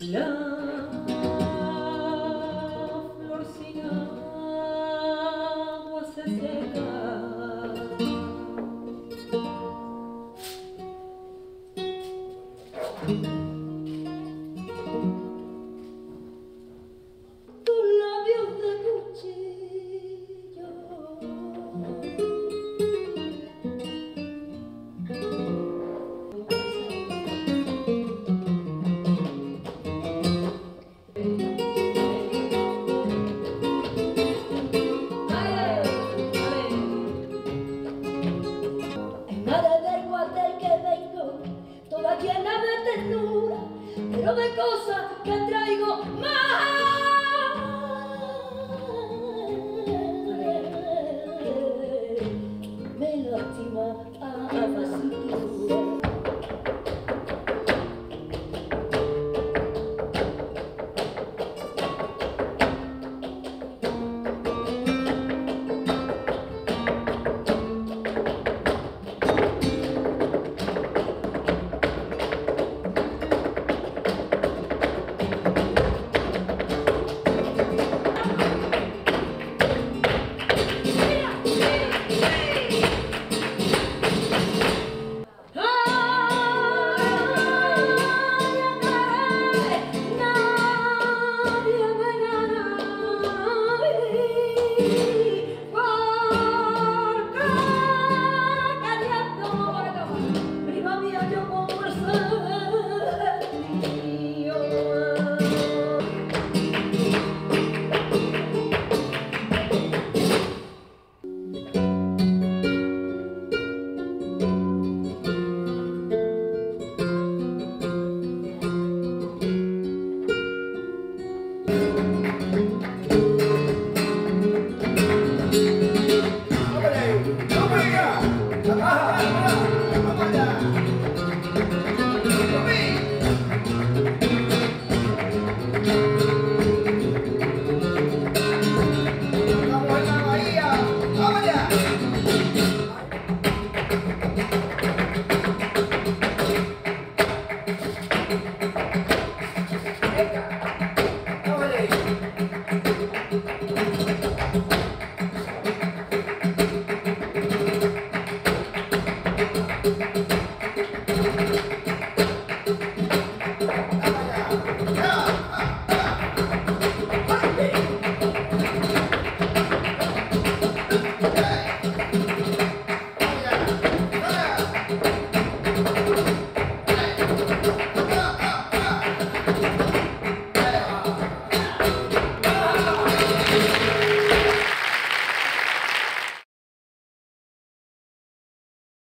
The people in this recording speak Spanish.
La flor sin agua se seca. Ternura, pero de cosas que traigo más. Me lastima